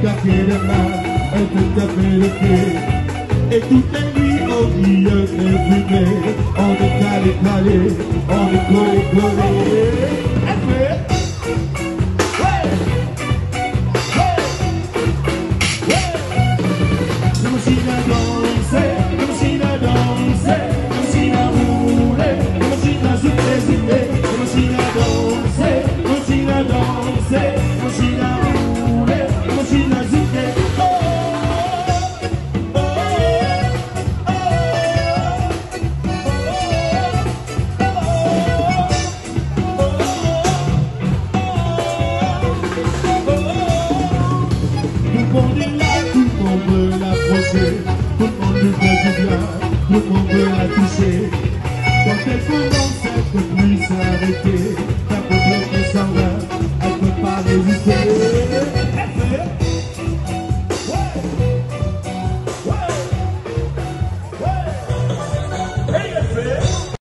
claquer les mains, elle te taper le pied. Et toutes les nuits, au milieu des fumées, on est calé, calé, on est collé, collé. Si la monde est là, tout le monde veut l'approcher, tout le monde lui fait du bien, tout le monde veut la toucher. Quand elle commence, elle ne peut plus s'arrêter, ta peau qui s'en va, elle ne peut pas résister. Hey!